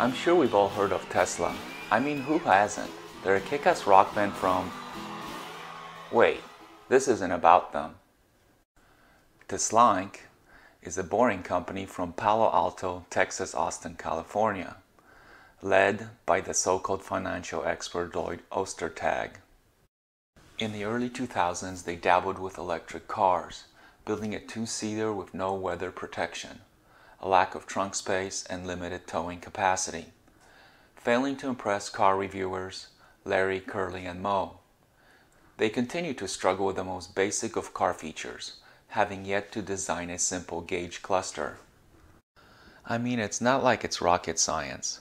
I'm sure we've all heard of Tesla. I mean, who hasn't? They're a kick-ass rock band from... Wait, this isn't about them. Tesla Inc. is a boring company from Palo Alto, Texas, Austin, California, led by the so-called financial expert Lloyd Ostertag. In the early 2000s, they dabbled with electric cars, building a two-seater with no weather protection a lack of trunk space, and limited towing capacity. Failing to impress car reviewers Larry, Curly, and Moe. They continue to struggle with the most basic of car features, having yet to design a simple gauge cluster. I mean, it's not like it's rocket science.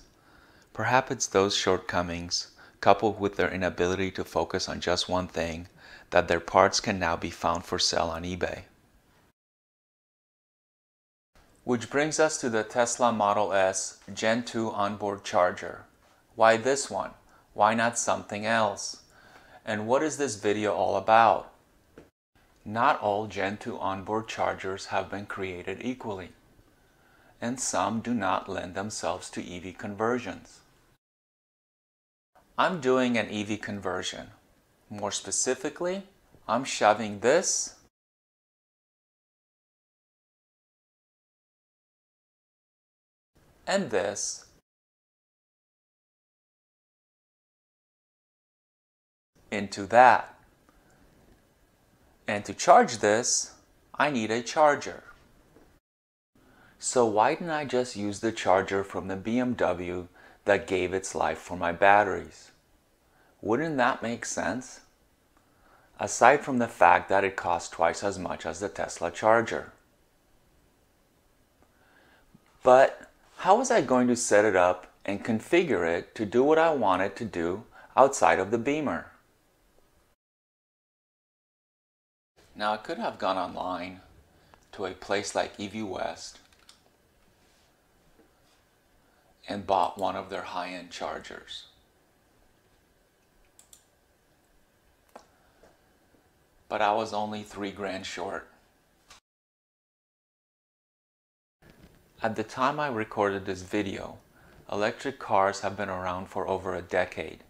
Perhaps it's those shortcomings, coupled with their inability to focus on just one thing, that their parts can now be found for sale on eBay. Which brings us to the Tesla Model S Gen 2 onboard charger. Why this one? Why not something else? And what is this video all about? Not all Gen 2 onboard chargers have been created equally, and some do not lend themselves to EV conversions. I'm doing an EV conversion. More specifically, I'm shoving this and this. into that. And to charge this, I need a charger. So why didn't I just use the charger from the BMW that gave its life for my batteries? Wouldn't that make sense? Aside from the fact that it costs twice as much as the Tesla charger. But how was I going to set it up and configure it to do what I wanted to do outside of the beamer? Now I could have gone online to a place like EV West and bought one of their high-end chargers. But I was only three grand short. At the time I recorded this video, electric cars have been around for over a decade.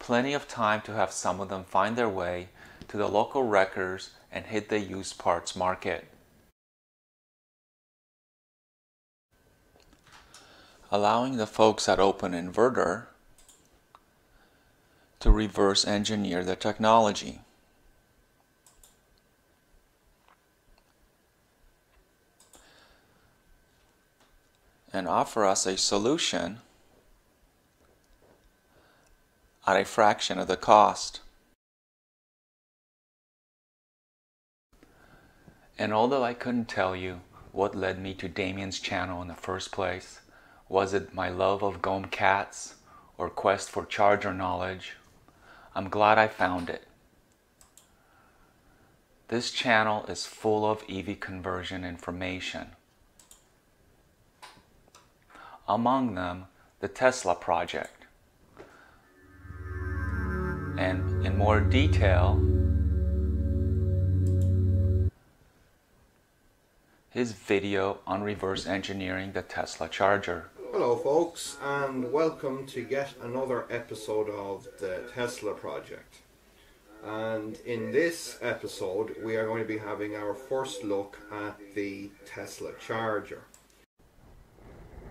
Plenty of time to have some of them find their way to the local wreckers and hit the used parts market. Allowing the folks at Open Inverter to reverse engineer the technology. And offer us a solution at a fraction of the cost. And although I couldn't tell you what led me to Damien's channel in the first place, was it my love of GOM cats or quest for charger knowledge, I'm glad I found it. This channel is full of EV conversion information among them the Tesla project. And in more detail, his video on reverse engineering the Tesla charger. Hello folks and welcome to yet another episode of the Tesla project. And in this episode we are going to be having our first look at the Tesla charger.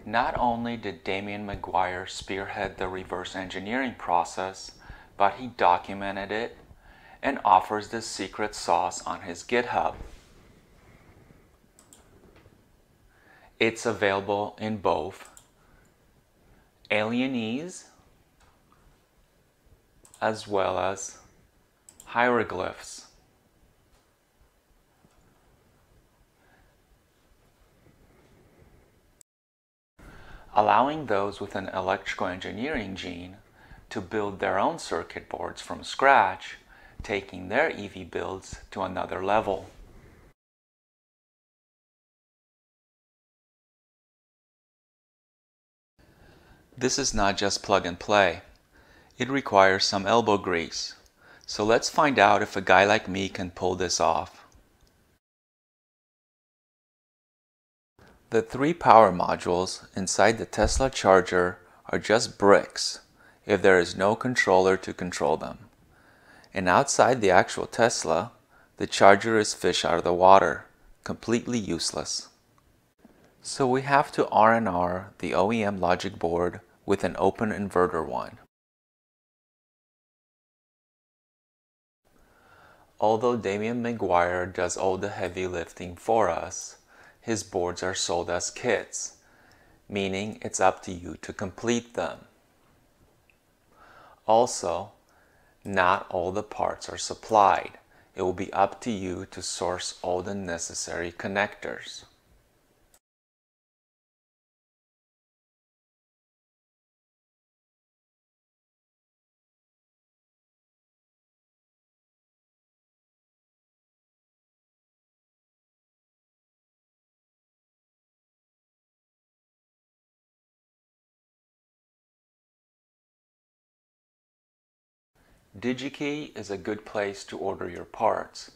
Not only did Damien Maguire spearhead the reverse engineering process, but he documented it and offers the secret sauce on his GitHub. It's available in both Alienese as well as hieroglyphs. Allowing those with an electrical engineering gene to build their own circuit boards from scratch, taking their EV builds to another level. This is not just plug and play. It requires some elbow grease. So let's find out if a guy like me can pull this off. The three power modules inside the Tesla charger are just bricks if there is no controller to control them. And outside the actual Tesla, the charger is fish out of the water, completely useless. So we have to R&R the OEM logic board with an open inverter one. Although Damien Maguire does all the heavy lifting for us, his boards are sold as kits, meaning it's up to you to complete them. Also, not all the parts are supplied. It will be up to you to source all the necessary connectors. DigiKey is a good place to order your parts.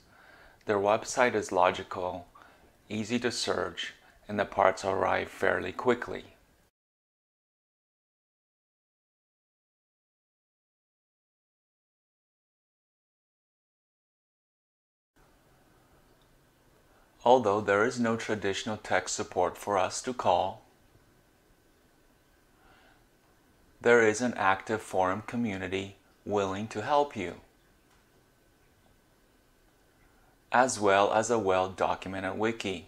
Their website is logical, easy to search, and the parts arrive fairly quickly. Although there is no traditional tech support for us to call, there is an active forum community willing to help you, as well as a well documented wiki.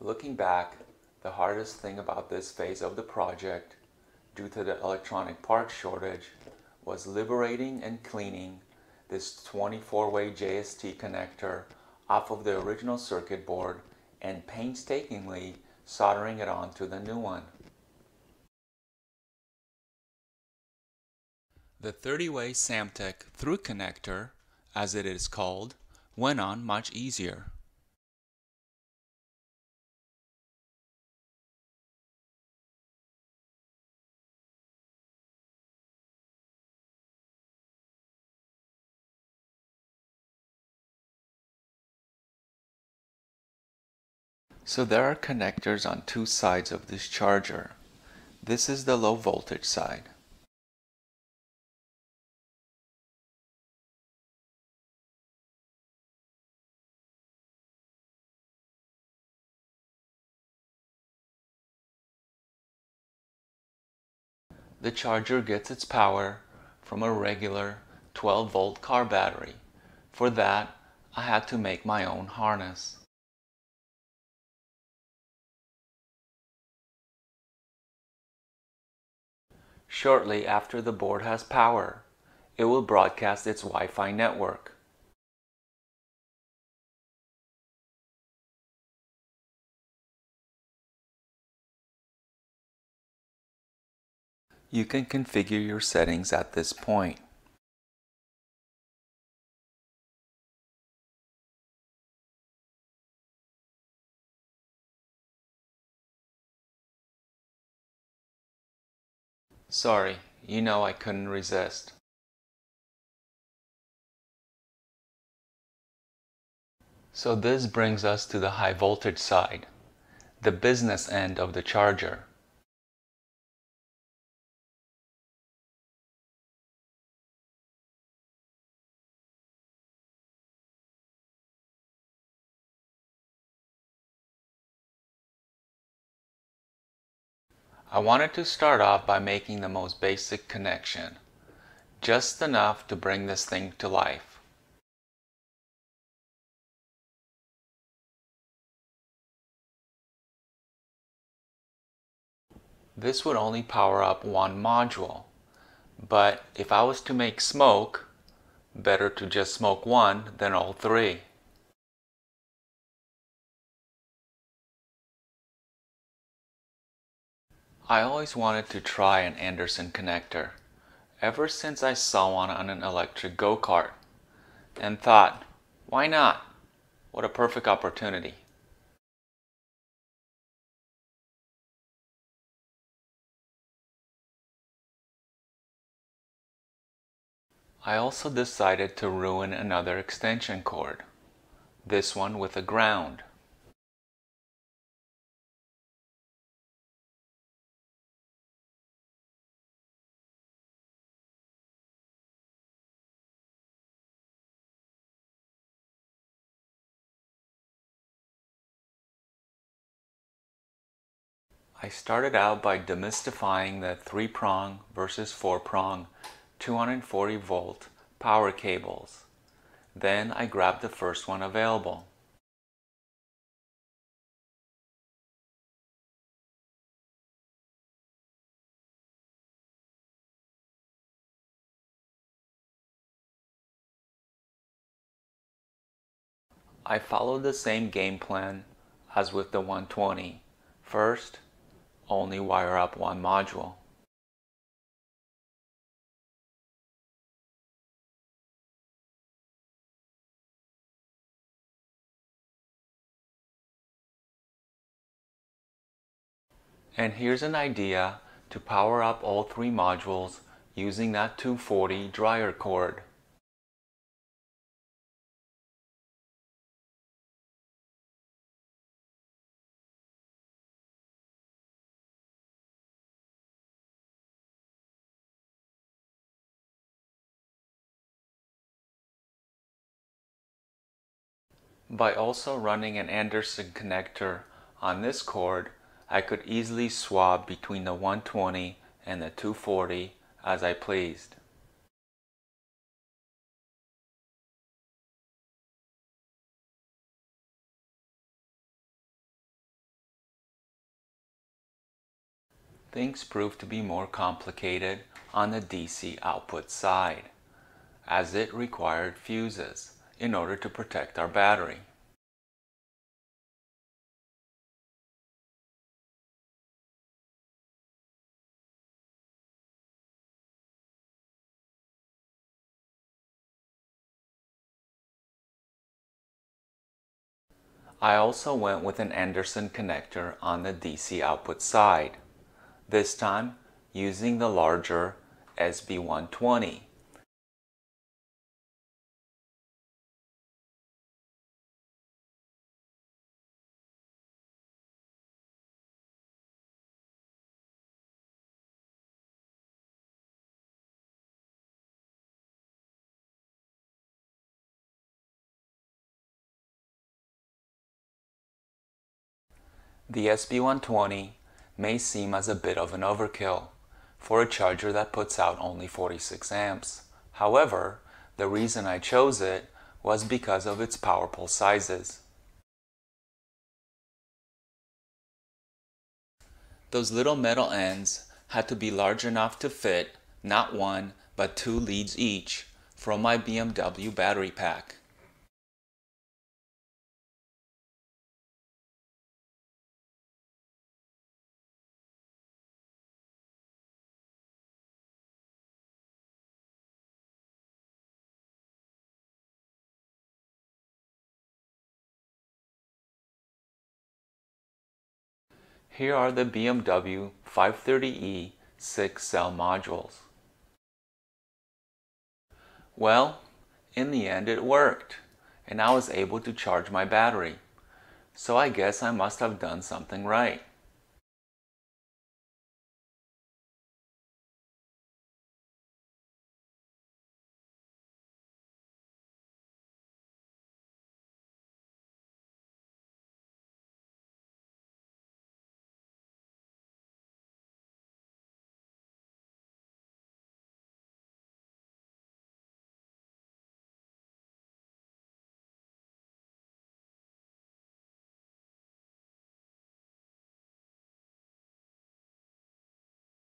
Looking back, the hardest thing about this phase of the project, due to the electronic parts shortage, was liberating and cleaning this 24-way JST connector off of the original circuit board and painstakingly soldering it onto the new one. The 30-way Samtec through connector, as it is called, went on much easier. So there are connectors on two sides of this charger. This is the low voltage side. The charger gets its power from a regular 12 volt car battery. For that, I had to make my own harness. Shortly after the board has power, it will broadcast its Wi-Fi network. You can configure your settings at this point. Sorry, you know I couldn't resist. So this brings us to the high voltage side, the business end of the charger. I wanted to start off by making the most basic connection, just enough to bring this thing to life. This would only power up one module, but if I was to make smoke, better to just smoke one than all three. I always wanted to try an Anderson connector, ever since I saw one on an electric go-kart, and thought, why not? What a perfect opportunity. I also decided to ruin another extension cord, this one with a ground. I started out by demystifying the 3 prong versus 4 prong 240 volt power cables. Then I grabbed the first one available. I followed the same game plan as with the 120. First, only wire up one module. And here's an idea to power up all three modules using that 240 dryer cord. By also running an Anderson connector on this cord, I could easily swab between the 120 and the 240 as I pleased. Things proved to be more complicated on the DC output side, as it required fuses in order to protect our battery. I also went with an Anderson connector on the DC output side, this time using the larger SB120 The SB120 may seem as a bit of an overkill for a charger that puts out only 46 amps. However, the reason I chose it was because of its power pole sizes. Those little metal ends had to be large enough to fit not one but two leads each from my BMW battery pack. Here are the BMW 530e 6 cell modules. Well, in the end it worked, and I was able to charge my battery. So I guess I must have done something right.